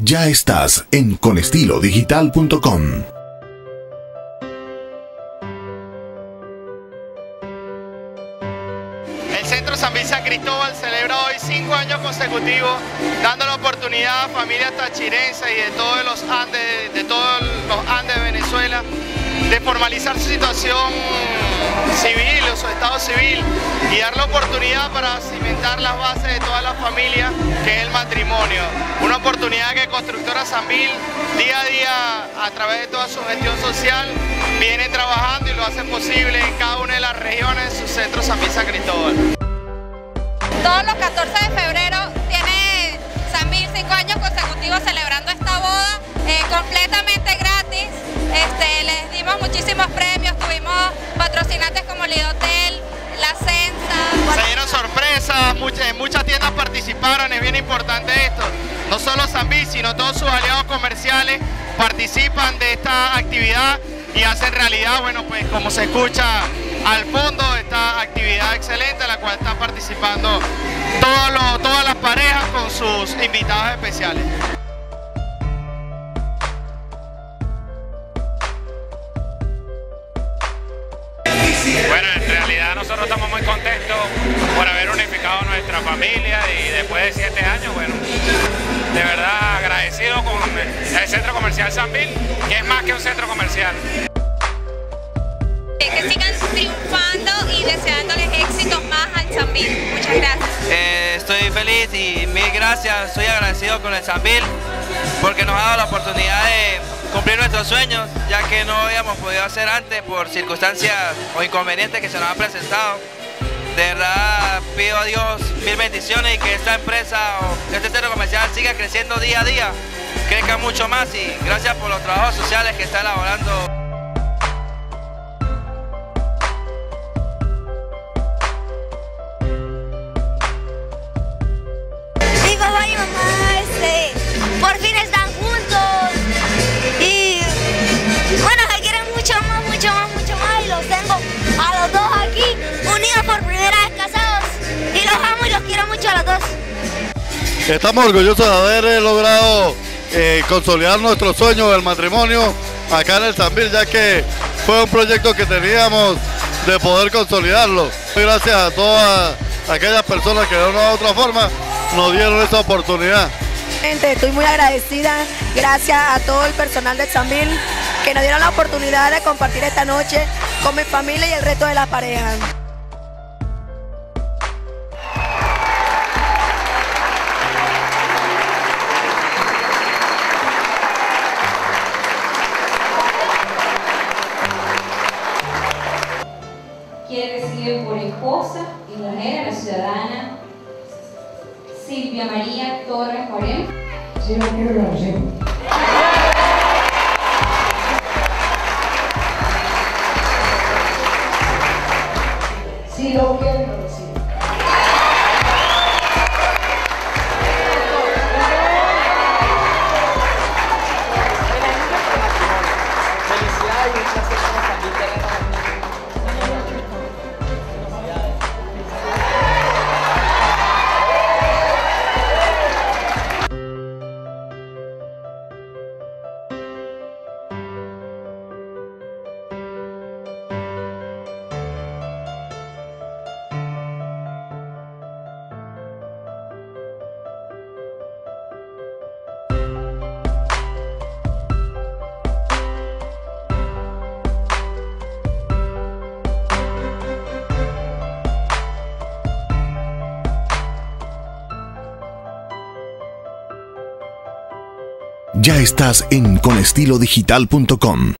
Ya estás en conestilodigital.com. El Centro San Luis San Cristóbal celebra hoy cinco años consecutivos, dando la oportunidad a familias tachirenses y de todos los Andes, de formalizar su situación civil o su estado civil y dar la oportunidad para cimentar las bases de toda la familia que es el matrimonio. Una oportunidad que Constructora Sanvil día a día a través de toda su gestión social viene trabajando y lo hace posible en cada una de las regiones de su centro San San Cristóbal. Todos los 14 de febrero tiene San Mil cinco años consecutivos celebrando esta boda eh, completamente gratis. Como Lidotel, La Sensa. Se dieron sorpresas, muchas, muchas tiendas participaron, es bien importante esto. No solo Sanví, sino todos sus aliados comerciales participan de esta actividad y hacen realidad, bueno, pues como se escucha al fondo, esta actividad excelente en la cual están participando todas las parejas con sus invitados especiales. Nosotros estamos muy contentos por haber unificado nuestra familia y después de siete años, bueno, de verdad agradecido con el Centro Comercial San Bill, que es más que un centro comercial. Que sigan triunfando y deseándoles éxitos más al San Bill. Muchas gracias. Eh, estoy feliz y mil gracias, estoy agradecido con el San Bill porque nos ha dado la oportunidad de cumplir nuestros sueños, ya que no habíamos podido hacer antes por circunstancias o inconvenientes que se nos han presentado. De verdad pido a Dios mil bendiciones y que esta empresa o este centro comercial siga creciendo día a día, crezca mucho más y gracias por los trabajos sociales que está elaborando. Estamos orgullosos de haber eh, logrado eh, consolidar nuestro sueño del matrimonio acá en el Sambil, ya que fue un proyecto que teníamos de poder consolidarlo. Gracias a todas aquellas personas que de una u otra forma nos dieron esa oportunidad. Estoy muy agradecida, gracias a todo el personal de Sambil que nos dieron la oportunidad de compartir esta noche con mi familia y el resto de la pareja. Quien recibe por esposa y mujer a la ciudadana Silvia María Torres Moreno. Sí, lo quiero conocer. Sí, lo quiero Ya estás en conestilodigital.com.